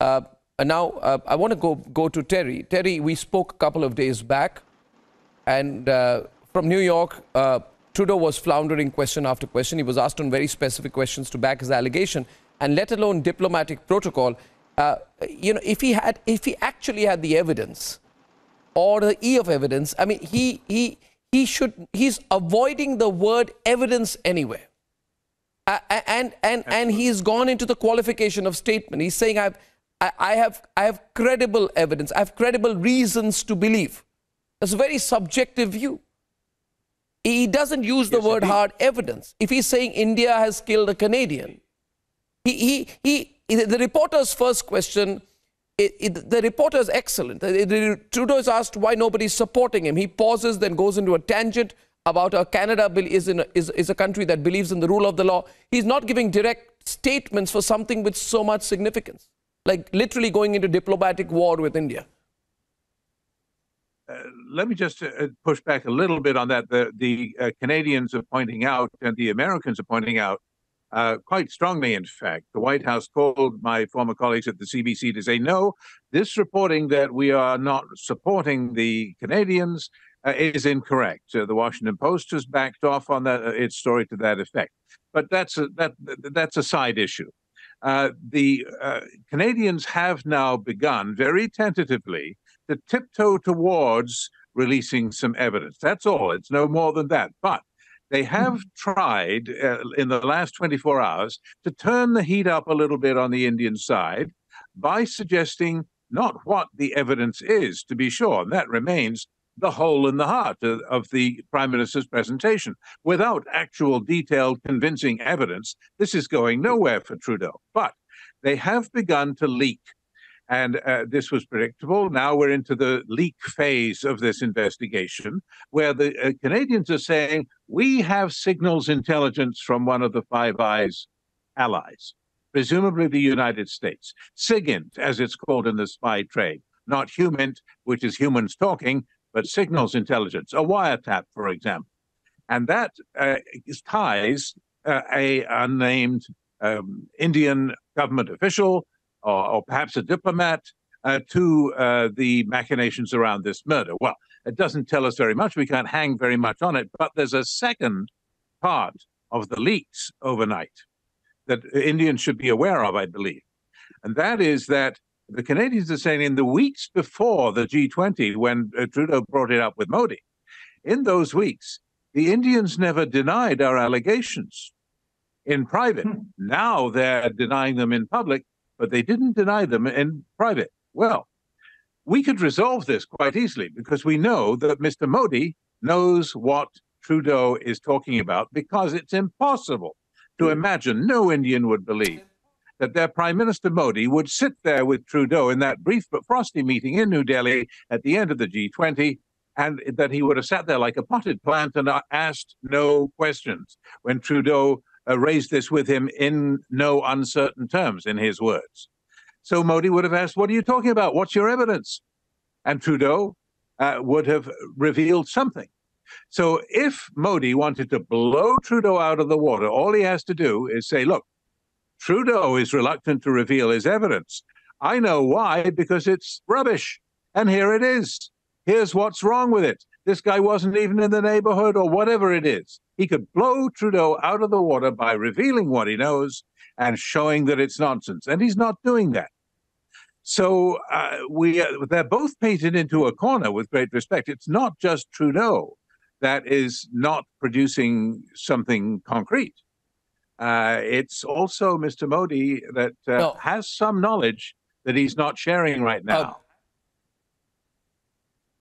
Uh, now, uh, I want to go, go to Terry. Terry, we spoke a couple of days back, and uh, from New York, uh, Trudeau was floundering question after question. He was asked on very specific questions to back his allegation, and let alone diplomatic protocol. Uh, you know, if he had, if he actually had the evidence or the E of evidence, I mean, he he he should he's avoiding the word evidence anywhere. Uh, and and and he's gone into the qualification of statement. He's saying I've I, I have I have credible evidence. I have credible reasons to believe. That's a very subjective view. He doesn't use the yes, word hard evidence. If he's saying India has killed a Canadian, he, he, he, the reporter's first question, it, it, the reporter is excellent. Trudeau is asked why nobody's supporting him. He pauses, then goes into a tangent about how Canada is, in a, is, is a country that believes in the rule of the law. He's not giving direct statements for something with so much significance, like literally going into diplomatic war with India. Uh, let me just uh, push back a little bit on that. The, the uh, Canadians are pointing out, and the Americans are pointing out, uh, quite strongly, in fact. The White House called my former colleagues at the CBC to say, no, this reporting that we are not supporting the Canadians uh, is incorrect. Uh, the Washington Post has backed off on that, its story to that effect. But that's a, that, that's a side issue. The uh, Canadians have now begun very tentatively to tiptoe towards releasing some evidence. That's all. It's no more than that. But they have hmm. tried uh, in the last 24 hours to turn the heat up a little bit on the Indian side by suggesting not what the evidence is, to be sure, and that remains the hole in the heart of, the prime minister's presentation. Without actual, detailed, convincing evidence, this is going nowhere for Trudeau. But they have begun to leak and uh, this was predictable. Now we're into the leak phase of this investigation, where the uh, Canadians are saying, we have signals intelligence from one of the Five Eyes allies, presumably the United States. SIGINT, as it's called in the spy trade, not HUMINT, which is humans talking, but signals intelligence, a wiretap, for example. And that uh, ties uh, a unnamed um, Indian government official or, or perhaps a diplomat uh, to uh, the machinations around this murder. Well, it doesn't tell us very much. We can't hang very much on it. But there's a second part of the leaks overnight that Indians should be aware of, I believe. And that is that the Canadians are saying in the weeks before the G20, when uh, Trudeau brought it up with Modi, in those weeks, the Indians never denied our allegations in private. Hmm. Now they're denying them in public but they didn't deny them in private. Well, we could resolve this quite easily because we know that Mr. Modi knows what Trudeau is talking about because it's impossible to hmm. imagine, no Indian would believe that their Prime Minister Modi would sit there with Trudeau in that brief but frosty meeting in New Delhi at the end of the G20 and that he would have sat there like a potted plant and asked no questions when Trudeau uh, raised this with him in no uncertain terms, in his words. So Modi would have asked, What are you talking about? What's your evidence? And Trudeau uh, would have revealed something. So if Modi wanted to blow Trudeau out of the water, all he has to do is say, Look, Trudeau is reluctant to reveal his evidence. I know why, because it's rubbish. And here it is. Here's what's wrong with it. This guy wasn't even in the neighborhood or whatever it is. He could blow Trudeau out of the water by revealing what he knows and showing that it's nonsense. And he's not doing that. So uh, we uh, they're both painted into a corner with great respect. It's not just Trudeau that is not producing something concrete. Uh, it's also Mr. Modi that uh, no. has some knowledge that he's not sharing right now.